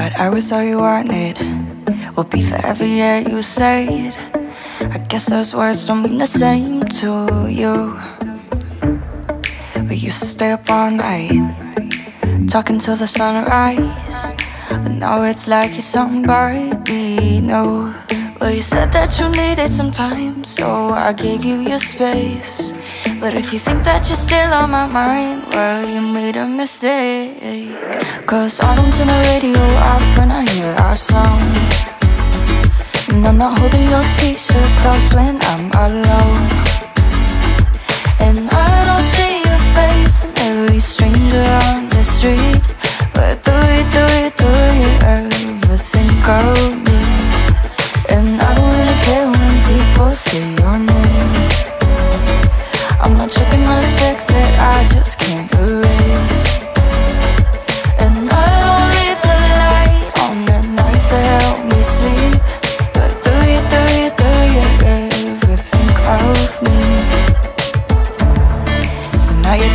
Thought I was all you wanted. We'll be forever, yeah, you said. I guess those words don't mean the same to you. We used to stay up all night, talking till the sunrise. But now it's like you're somebody new. Well, you said that you needed some time, so I gave you your space. But if you think that you're still on my mind, well, you made a mistake. Cause I don't turn the radio off when I hear our song. And I'm not holding your t-shirt close when I'm alone. And I don't see your face in every stranger on the street.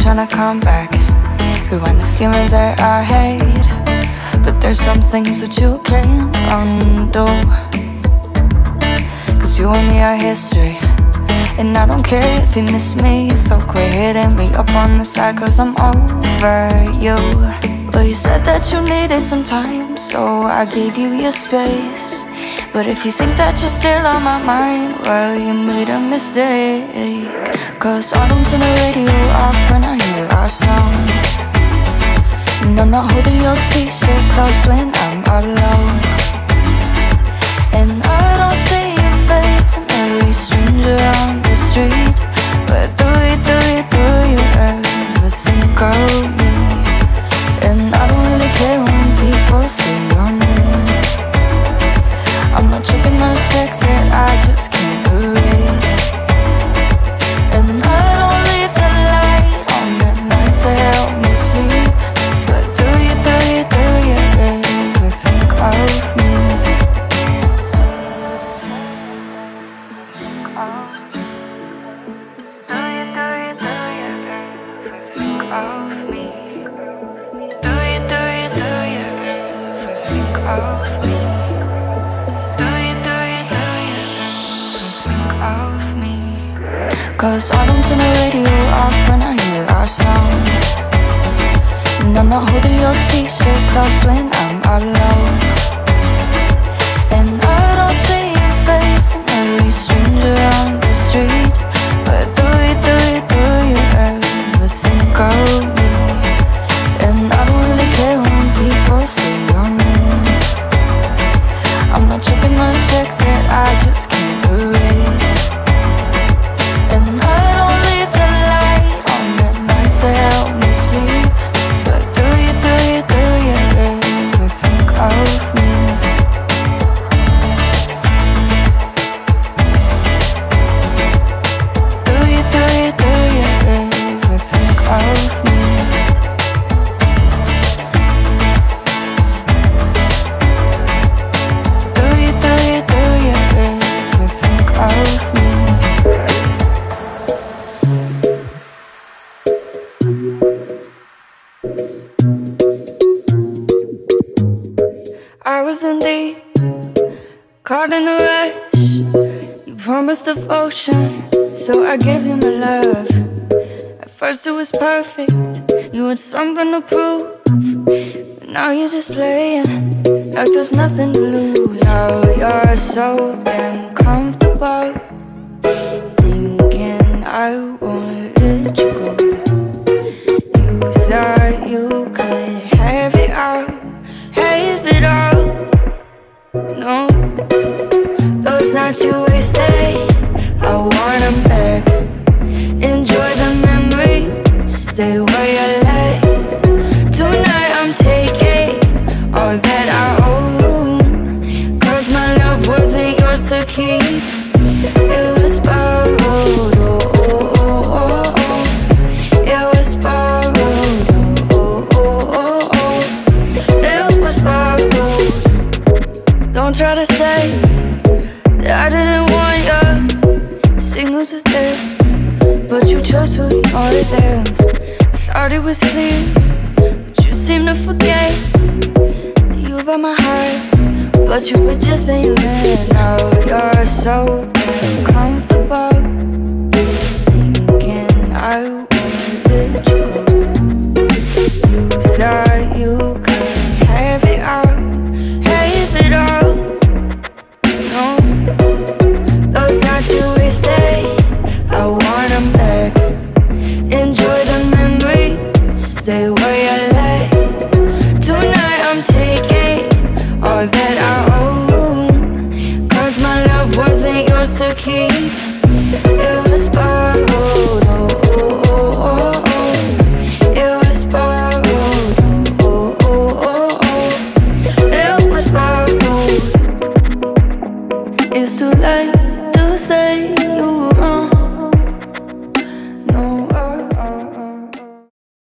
Trying to come back, rewind the feelings that I hate. But there's some things that you can't undo. Cause you and me are history. And I don't care if you miss me, so quit hitting me up on the side cause I'm over you Well you said that you needed some time, so I gave you your space But if you think that you're still on my mind, well you made a mistake Cause I don't turn the radio off t-shirt close when I'm alone. And I don't see your face in every stranger on the street Cause I don't turn the radio off when I hear our song And I'm not holding your t-shirt close when I'm alone. And I don't see your face in every stranger on the street. But do you, do you, do you ever think of me? And I don't really care when people say your name. I'm not checking my texts that I just I was in deep, caught in a rush. You promised devotion, so I gave you my love. At first it was perfect, you had something to prove. But now you're just playing, like there's nothing to lose. Now you're so damn comfortable, thinking I nights you but you just really wanted them. Thought it was clear, but you seem to forget that you were my heart. But you were just being man Now you're so uncomfortable keep